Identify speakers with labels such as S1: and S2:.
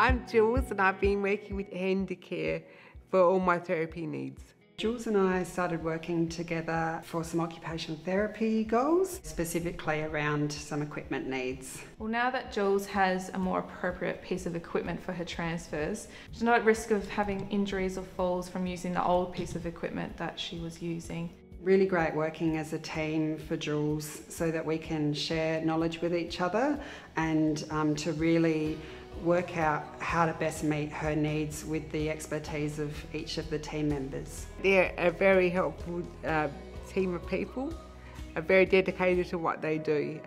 S1: I'm Jules and I've been working with HenderCare for all my therapy needs.
S2: Jules and I started working together for some occupational therapy goals, specifically around some equipment needs.
S3: Well, now that Jules has a more appropriate piece of equipment for her transfers, she's not at risk of having injuries or falls from using the old piece of equipment that she was using.
S2: Really great working as a team for Jules so that we can share knowledge with each other and um, to really work out how to best meet her needs with the expertise of each of the team members.
S1: They're a very helpful uh, team of people, are very dedicated to what they do